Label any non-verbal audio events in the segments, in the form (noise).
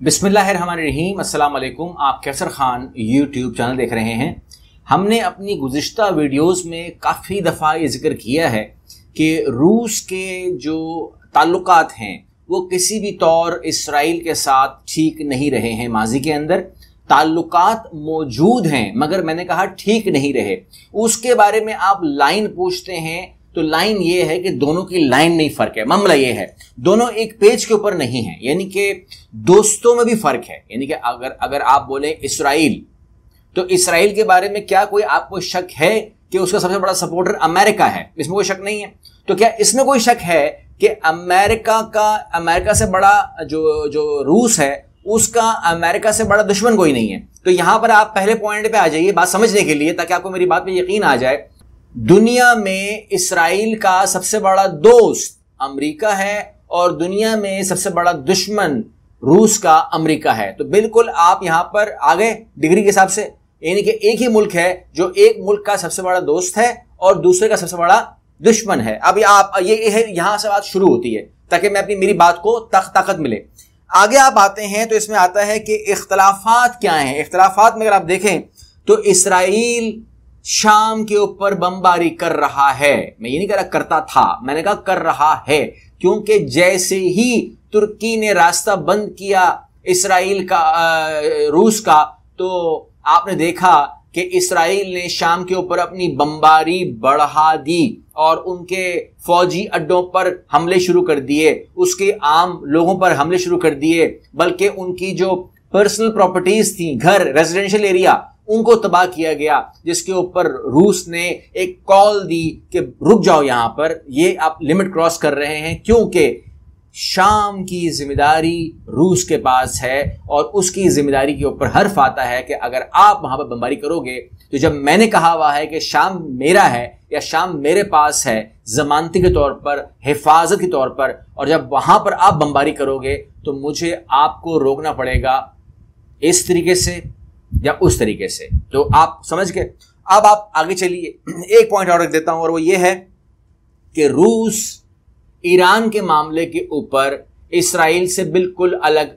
अस्सलाम वालेकुम आप कैसर खान यूट्यूब चैनल देख रहे हैं। हमने अपनी गुज्त वीडियोस में काफ़ी दफ़ा ये ज़िक्र किया है कि रूस के जो ताल्लुकात हैं, वो किसी भी तौर इसराइल के साथ ठीक नहीं रहे हैं माजी के अंदर। ताल्लुकात मौजूद हैं, मगर मैंने कहा ठीक नहीं रहे। उसके बारे में आप लाइन पूछते हैं तो लाइन ये है कि दोनों की लाइन नहीं फ़र्क है। मामला ये है, दोनों एक पेज के ऊपर नहीं है, यानी कि दोस्तों में भी फ़र्क है। यानी कि अगर अगर आप बोले इसराइल तो इसराइल के बारे में क्या कोई आपको शक है कि उसका सबसे बड़ा सपोर्टर अमेरिका है? इसमें कोई शक नहीं है। तो क्या इसमें कोई शक है कि अमेरिका का, अमेरिका से बड़ा जो जो रूस है, उसका अमेरिका से बड़ा दुश्मन कोई नहीं है? तो यहाँ पर आप पहले पॉइंट पे आ जाइए, बात समझने के लिए, ताकि आपको मेरी बात पे यकीन आ जाए दुनिया में इसराइल का सबसे बड़ा दोस्त अमेरिका है और दुनिया में सबसे बड़ा दुश्मन रूस का अमेरिका है। तो बिल्कुल आप यहाँ पर आ गए डिग्री के हिसाब से। यानी कि एक ही मुल्क है जो एक मुल्क का सबसे बड़ा दोस्त है और दूसरे का सबसे बड़ा दुश्मन है। अब आप, ये है, यहाँ से बात शुरू होती है, ताकि मैं अपनी, मेरी बात को तक ताकत मिले। आगे आप आते हैं तो इसमें आता है कि इख्तलाफात क्या हैं? इख्तलाफात में अगर आप देखें तो इसराइल शाम के ऊपर बमबारी कर रहा है। मैं ये नहीं कह रहा करता था, मैंने कहा कर रहा है, क्योंकि जैसे ही तुर्की ने रास्ता बंद किया इसराइल का रूस का तो आपने देखा कि इसराइल ने शाम के ऊपर अपनी बमबारी बढ़ा दी और उनके फौजी अड्डों पर हमले शुरू कर दिए, उसके आम लोगों पर हमले शुरू कर दिए, बल्कि उनकी जो पर्सनल प्रॉपर्टीज़ थी, घर रेजिडेंशियल एरिया उनको तबाह किया गया, जिसके ऊपर रूस ने एक कॉल दी कि रुक जाओ यहाँ पर, ये आप लिमिट क्रॉस कर रहे हैं, क्योंकि शाम की ज़िम्मेदारी रूस के पास है और उसकी ज़िम्मेदारी के ऊपर हर्फ आता है कि अगर आप वहाँ पर बमबारी करोगे तो जब मैंने कहा हुआ है कि शाम मेरा है या शाम मेरे पास है, जमानती के तौर पर, हिफाजत के तौर पर, और जब वहाँ पर आप बमबारी करोगे तो मुझे आपको रोकना पड़ेगा इस तरीके से। या उस तरीके से। तो आप समझ गए? अब आप आगे चलिए। (clears throat) एक पॉइंट और रख देता हूँ और वो ये है कि रूस ईरान के मामले के ऊपर इसराइल से बिल्कुल अलग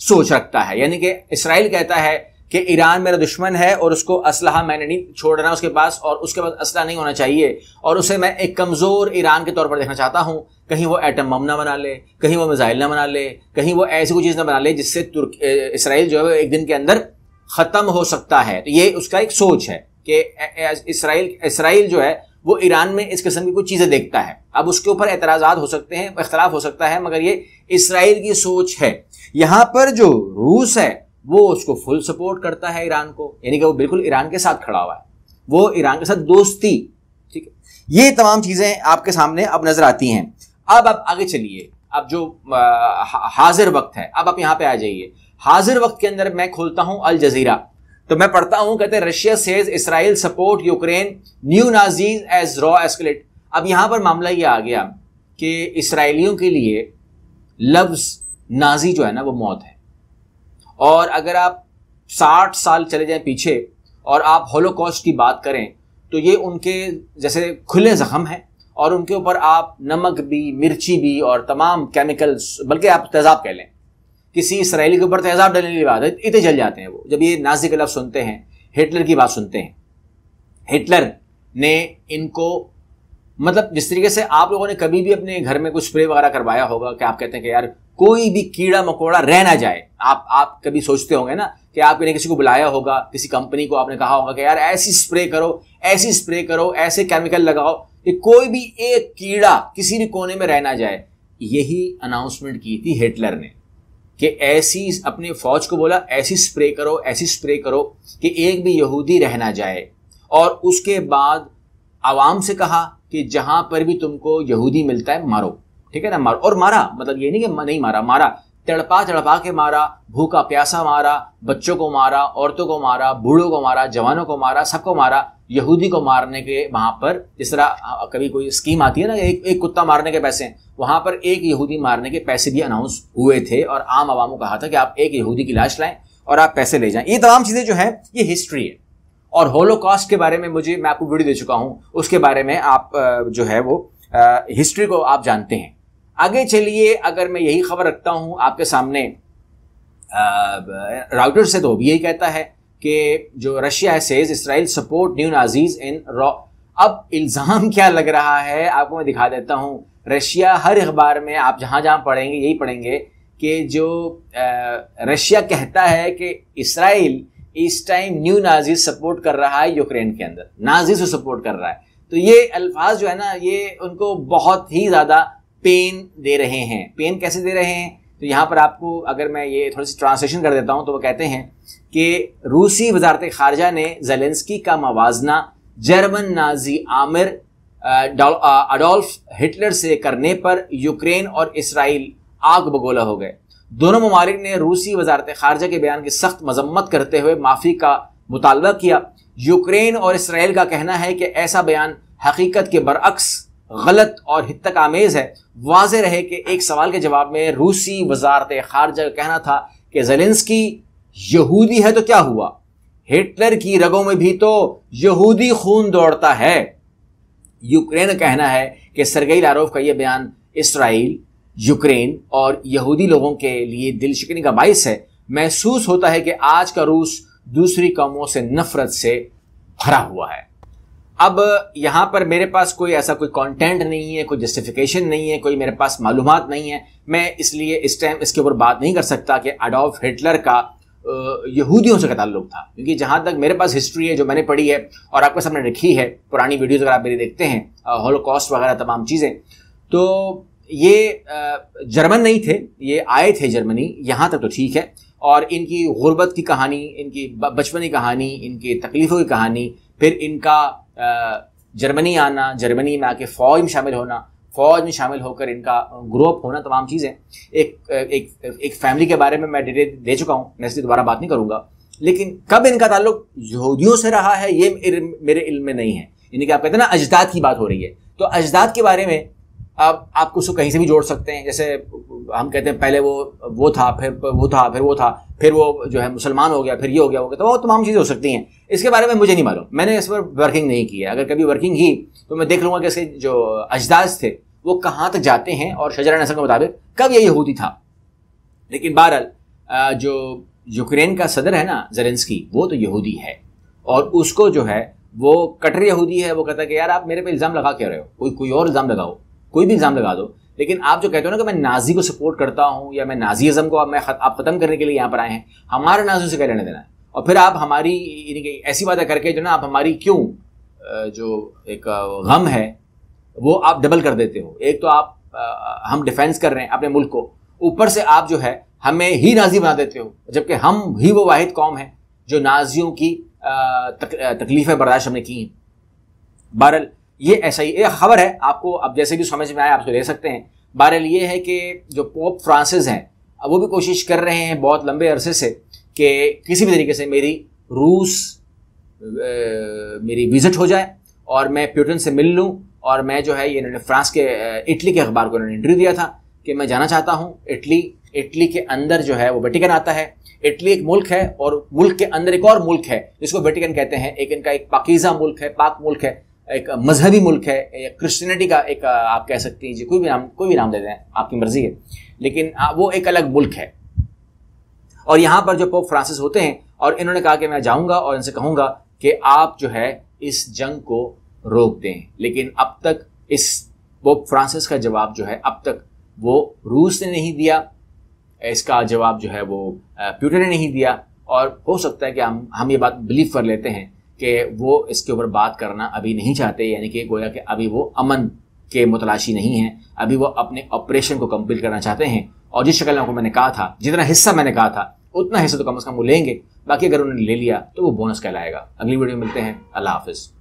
सोच रखता है। यानी कि इसराइल कहता है कि ईरान मेरा दुश्मन है और उसको असलहा मैंने नहीं छोड़ना उसके पास और उसके पास असलाह नहीं होना चाहिए और उसे मैं एक कमज़ोर ईरान के तौर पर देखना चाहता हूँ। कहीं वो एटम बम ना बना ले, कहीं वो मिज़ाइल ना बना ले, कहीं वो ऐसी कोई चीज़ ना बना ले जिससे तुर्क इसराइल जो है वो एक दिन के अंदर ख़त्म हो सकता है। तो ये उसका एक सोच है कि इसराइल इसराइल जो है, वो ईरान में इस किस्म की कुछ चीज़ें देखता है। अब उसके ऊपर एतराज़ात हो सकते हैं, इख्तलाफ हो सकता है, मगर ये इसराइल की सोच है। यहाँ पर जो रूस है, वो उसको फुल सपोर्ट करता है ईरान को। यानी कि वो बिल्कुल ईरान के साथ खड़ा हुआ है। वो ईरान के साथ दोस्ती, ठीक है? ये तमाम चीज़ें आपके सामने अब नज़र आती हैं। अब आप आगे चलिए। अब जो हाजिर वक्त है, अब आप यहाँ पे आ जाइए। हाजिर वक्त के अंदर मैं खोलता हूँ अल जजीरा। तो मैं पढ़ता हूँ, कहते हैं, Russia says Israel support Ukraine, neo Nazis as row escalate. अब यहाँ पर मामला ये आ गया कि इसराइलियों के लिए लफ्ज नाजी जो है ना, वो मौत है। और अगर आप साठ साल चले जाएँ पीछे और आप होलोकॉस्ट की बात करें तो ये उनके जैसे खुले जख्म हैं। और उनके ऊपर आप नमक भी, मिर्ची भी और तमाम केमिकल्स बल्कि आप तेजाब कह लें। किसी इसराइली के ऊपर तेजाब डालने की बात है, इतने जल जाते हैं वो। जब ये नाजिक लफ्ज सुनते हैं, हिटलर की बात सुनते हैं। हिटलर ने इनको मतलब जिस तरीके से आप लोगों ने कभी भी अपने घर में कुछ स्प्रे वगैरह करवाया होगा कि आप कहते हैं कि यार, कोई भी कीड़ा मकोड़ा रह ना जाए। आप आप कभी सोचते होंगे ना कि आपने किसी को बुलाया होगा, किसी कंपनी को आपने कहा होगा कि यार, ऐसी स्प्रे करो, ऐसी स्प्रे करो, ऐसे केमिकल लगाओ। कि कोई भी एक कीड़ा किसी भी कोने में रहना जाए, यही अनाउंसमेंट की थी हिटलर ने कि ऐसी अपने फौज को बोला, ऐसी स्प्रे करो, ऐसी स्प्रे करो कि एक भी यहूदी रहना जाए। और उसके बाद आवाम से कहा कि जहाँ पर भी तुमको यहूदी मिलता है, मारो। ठीक है ना? मारो। और मारा मतलब ये नहीं कि नहीं मारा मारा। तड़पा तड़पा के मारा, भूखा प्यासा मारा, बच्चों को मारा, औरतों को मारा, बूढ़ों को मारा, जवानों को मारा, सबको मारा, यहूदी को मारने के वहाँ पर जिस तरह कभी कोई स्कीम आती है ना, एक एक कुत्ता मारने के पैसे, वहाँ पर एक यहूदी मारने के पैसे भी अनाउंस हुए थे और आम आवाम को कहा था कि आप एक यहूदी की लाश लाएँ और आप पैसे ले जाएँ। ये तमाम चीज़ें जो हैं, ये हिस्ट्री है। और होलोकॉस्ट के बारे में मुझे, मैं आपको वीडियो दे चुका हूँ, उसके बारे में आप जो है वो हिस्ट्री को आप जानते हैं। आगे चलिए, अगर मैं यही खबर रखता हूँ आपके सामने राउटर से तो भी यही कहता है कि जो रशिया है says Israel support neo Nazis in row. अब इल्ज़ाम क्या लग रहा है, आपको मैं दिखा देता हूँ। रशिया हर अखबार में, आप जहाँ जहाँ पढ़ेंगे, यही पढ़ेंगे कि जो रशिया कहता है कि इसराइल इस टाइम न्यू नाजीज सपोर्ट कर रहा है यूक्रेन के अंदर, नाजीज को सपोर्ट कर रहा है। तो ये अल्फाज जो है ना, ये उनको बहुत ही ज़्यादा पेन दे रहे हैं। पेन कैसे दे रहे हैं? तो यहाँ पर आपको अगर मैं ये थोड़ी सी ट्रांसलेशन कर देता हूँ तो वो कहते हैं कि रूसी वजारत खारजा ने जेलेंस्की का मवाजना जर्मन नाजी आमिर अडोल्फ हिटलर से करने पर यूक्रेन और इसराइल आग बगोला हो गए। दोनों ममालिक ने रूसी वजारत खारजा के बयान की सख्त मजम्मत करते हुए माफ़ी का मुतालबा किया। यूक्रेन और इसराइल का कहना है कि ऐसा बयान हकीकत के बरअक्स गलत और हितक आमेज है। वाज रहे कि एक सवाल के जवाब में रूसी वजारत खारजा का कहना था कि जेलेंस्की, यहूदी है तो क्या हुआ? हिटलर की रगों में भी तो यहूदी खून दौड़ता है। यूक्रेन कहना है कि सरगई लारोव का यह बयान इसराइल, यूक्रेन और यहूदी लोगों के लिए दिल शिकनी का बायस है। महसूस होता है कि आज का रूस दूसरी कौमों से नफरत से भरा हुआ है। अब यहाँ पर मेरे पास कोई ऐसा कोई कंटेंट नहीं है, कोई जस्टिफिकेशन नहीं है, कोई मेरे पास मालूम नहीं है। मैं इसलिए इस टाइम इसके ऊपर बात नहीं कर सकता कि अडोल्फ हिटलर का यहूदियों से का ताल्लुक था। क्योंकि जहाँ तक मेरे पास हिस्ट्री है, जो मैंने पढ़ी है और आपके सामने रखी है, पुरानी वीडियोज़ अगर आप मेरी देखते हैं होलोकॉस्ट वगैरह तमाम चीज़ें तो ये जर्मन नहीं थे, ये आए थे जर्मनी, यहाँ तक तो ठीक है। और इनकी गुर्बत की कहानी, इनकी बचपन की कहानी, इनकी तकलीफ़ों की कहानी, फिर इनका जर्मनी आना, जर्मनी में आके फ़ौज में शामिल होना, फ़ौज में शामिल होकर इनका ग्रो अप होना तमाम चीज़ें। एक एक एक फैमिली के बारे में मैं डिटेल दे चुका हूँ, मैं इसलिए दोबारा बात नहीं करूँगा। लेकिन कब इनका ताल्लुक यहूदियों से रहा है, ये मेरे इल्म में नहीं है। यानी कि आप कहते हैं ना, अजदाद की बात हो रही है। तो अजदाद के बारे में अब आप उसको कहीं से भी जोड़ सकते हैं, जैसे हम कहते हैं, पहले वो वो था, फिर वो था, फिर वो था, फिर वो जो है मुसलमान हो गया, फिर ये हो गया हो गया तो वो तमाम चीज़ें हो सकती हैं। इसके बारे में मुझे नहीं मालूम। मैंने इस पर वर्किंग नहीं की है। अगर कभी वर्किंग की तो मैं देख लूँगा कि इसके जो अजदाज थे, वो कहाँ तक जाते हैं और शजरा नसर के मुताबिक कब ये यहूदी था। लेकिन बहरहाल जो यूक्रेन का सदर है ना जरेंसकी वो तो यहूदी है। और उसको जो है, वो कटर यहूदी है। वो कहता है कि, यार, आप मेरे पे इल्ज़ाम लगा क्या रहे हो। कोई कोई और इल्ज़ाम लगाओ। कोई भी इल्ज़ाम लगा दो। लेकिन आप जो कहते हो ना कि मैं नाजी को सपोर्ट करता हूँ या मैं नाजीज़म को अब मैं आप ख़त्म करने के लिए यहाँ पर आए हैं हमारे नाजियों से क्या लेने देना है। और फिर आप हमारी ऐसी बातें करके जो ना आप हमारी क्यों जो एक गम है वो आप डबल कर देते हो। एक तो आप हम डिफेंस कर रहे हैं अपने मुल्क को। ऊपर से आप जो है हमें ही नाजी बना देते हो जबकि हम ही वो वाहिद कौम है जो नाजियों की तक, तकलीफ़ें बर्दाश्त हमने की हैं। बहरल ये ऐसा ही खबर है, आपको अब जैसे भी समझ में आए, आप ले सकते हैं। बहरहाल ये है कि जो पोप फ्रांसिस हैं वो भी कोशिश कर रहे हैं बहुत लंबे अरसे से कि किसी भी तरीके से मेरी रूस मेरी विज़िट हो जाए और मैं प्यूटन से मिल लूँ और मैं जो है ये इन्होंने फ्रांस के इटली के अखबार को इन्होंने इंटरव्यू दिया था कि मैं जाना चाहता हूँ। इटली इटली के अंदर जो है वो वेटिकन आता है। इटली एक मुल्क है और मुल्क के अंदर एक और मुल्क है, जिसको वेटिकन कहते हैं। एक इनका एक पाकिजा मुल्क है, पाक मुल्क है। एक मजहबी मुल्क है, या क्रिश्चियनिटी का एक, आप कह सकते हैं, जी, कोई भी नाम, कोई भी नाम दे दें, आपकी मर्ज़ी है। लेकिन वो एक अलग मुल्क है। और यहाँ पर जो पोप फ्रांसिस होते हैं, और इन्होंने कहा कि मैं जाऊँगा और इनसे कहूँगा कि आप जो है, इस जंग को रोक दें। लेकिन अब तक इस पोप फ्रांसिस का जवाब जो है, अब तक वो रूस ने नहीं दिया, इसका जवाब जो है वो प्यूटन ने नहीं दिया। और हो सकता है कि हम हम ये बात बिलीव कर लेते हैं कि वो इसके ऊपर बात करना अभी नहीं चाहते, यानी कि गोया कि अभी वो अमन के मुतलाशी नहीं है, अभी वो अपने ऑपरेशन को कंप्लीट करना चाहते हैं। और जिस शक्ल को मैंने कहा था, जितना हिस्सा मैंने कहा था, उतना हिस्सा तो कम अज़ कम वो लेंगे। बाकी अगर उन्होंने ले लिया तो वो बोनस कहलाएगा। अगली वीडियो में मिलते हैं। अल्लाह हाफिज़।